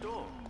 store.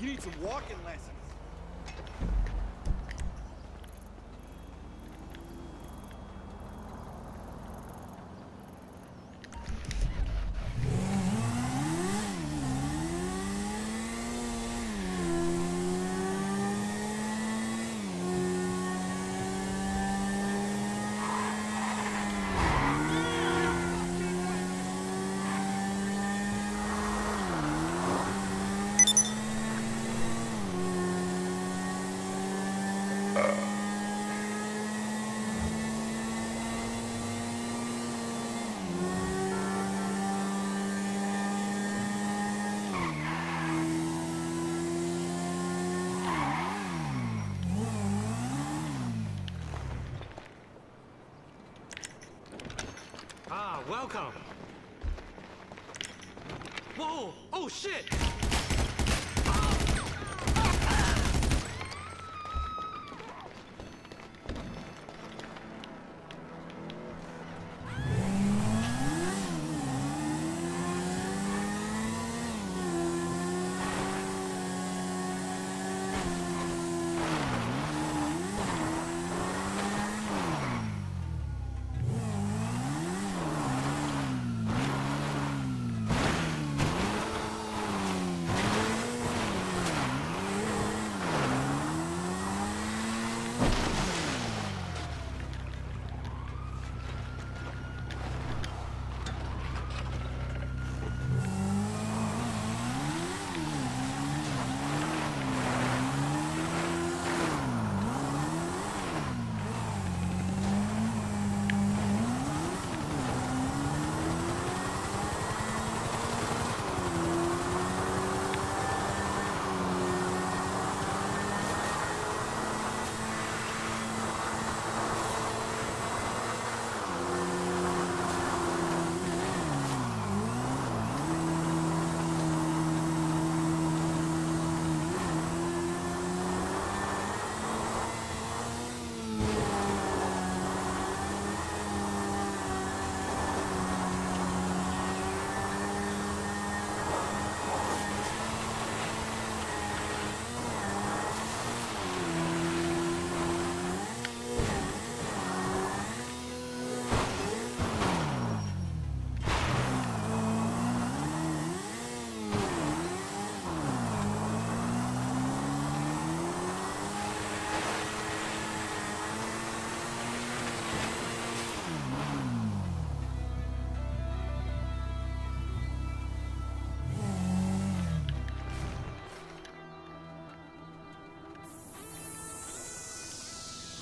You need some walking lessons. Welcome. Whoa! Oh shit!